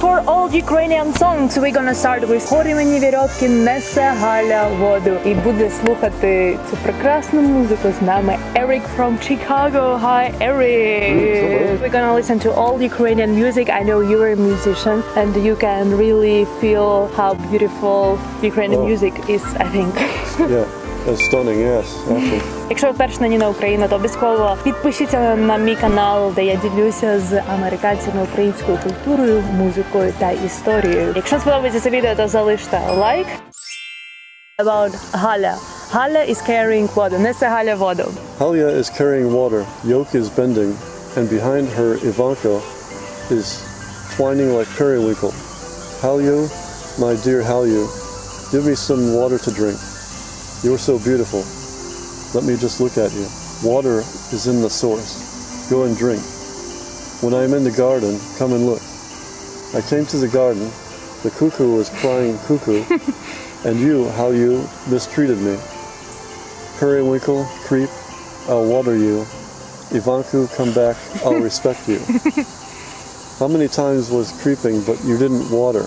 for all Ukrainian songs, we're gonna start with «Горі мені Верьовки несе Галя воду» і буде слухати цю прекрасну музику з нами Eric from Chicago. Hi, Eric! We're gonna listen to all Ukrainian music. I know you're a musician and you can really feel how beautiful Ukrainian music is, I think. yeah. It's stunning, yes. Absolutely. Якщо ви перш на Ніна Україна, то обов'язково підпишіться на мій канал, де я ділюся з американцями українською культурою, музикою та історією. Якщо сподобається це відео, то залиште лайк. About Галя. Галя is carrying water. Несе Галя воду. Halia is carrying water. Yoke is bending. And behind her, Ivanko is twining like periwinkle. Halyu, my dear Halyu, give me some water to drink. You're so beautiful. Let me just look at you. Water is in the source. Go and drink. When I am in the garden, come and look. I came to the garden. The cuckoo was crying cuckoo, and you, how you mistreated me. Periwinkle, creep, I'll water you. Ivanku, come back, I'll respect you. How many times was creeping, but you didn't water?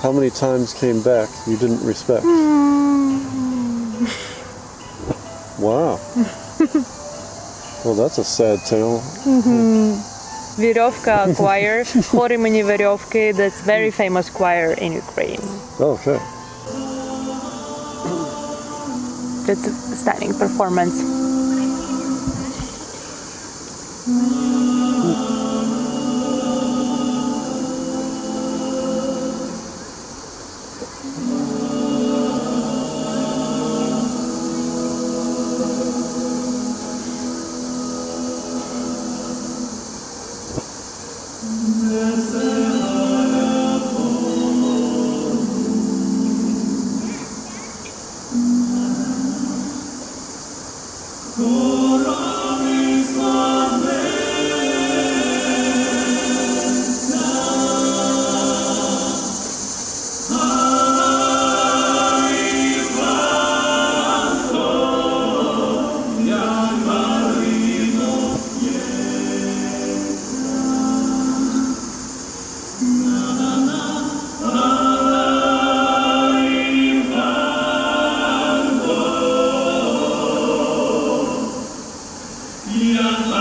How many times came back you didn't respect? Hmm wow. well, that's a sad tale. Mm -hmm. Choir, Horimani Virovki, that's very famous choir in Ukraine. Oh, Okay. That's a stunning performance. Yeah,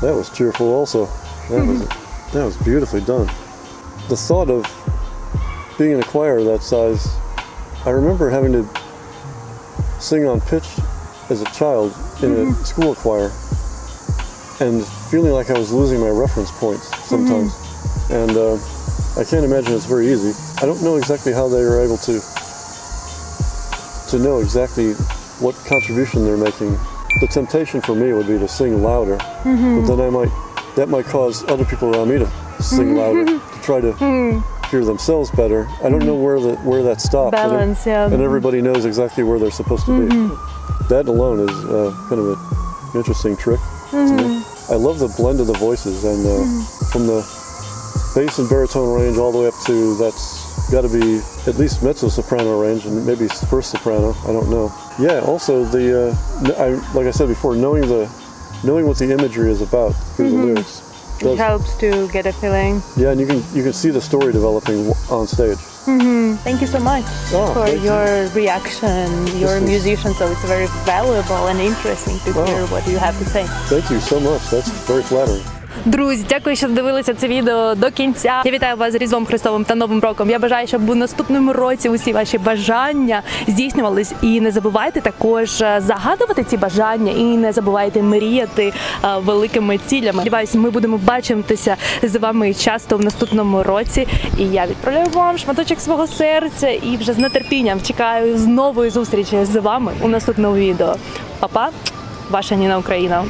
That was cheerful also. That was that was beautifully done. The thought of being in a choir that size, I remember having to sing on pitch as a child in a school choir and feeling like I was losing my reference points sometimes. And uh, I can't imagine it's very easy. I don't know exactly how they are able to to know exactly what contribution they're making. The temptation for me would be to sing louder, mm-hmm. but then I might that might cause other people around me to sing mm-hmm. louder to try to mm-hmm. hear themselves better. I don't know where the where that stops. and yeah. and everybody knows exactly where they're supposed to be. That alone is uh, kind of an interesting trick to me. I love the blend of the voices, and uh, from the bass and baritone range all the way up to that's got to be at least mezzo soprano range and maybe first soprano. I don't know. Yeah. Also, the uh, I, like I said before, knowing the knowing what the imagery is about through the lyrics. It helps to get a feeling. yeah, and you can you can see the story developing on stage. Mm-hmm. Thank you so much Oh, for thank you. your reaction. You're a musician, so it's very valuable and interesting to Oh. hear what you have to say. Thank you so much. That's very flattering. Друзі, дякую, що дивилися це відео до кінця. Я вітаю вас з Різдвом Христовим та Новим роком. Я бажаю, щоб у наступному році усі ваші бажання здійснювались. І не забувайте також е, загадувати ці бажання і не забувайте мріяти е, великими цілями. Сподіваюся, ми будемо бачитися з вами часто в наступному році. І я відправляю вам шматочок свого серця і вже з нетерпінням чекаю з нової зустрічі з вами у наступному відео. Па-па, ваша Ніна Україна.